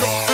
God.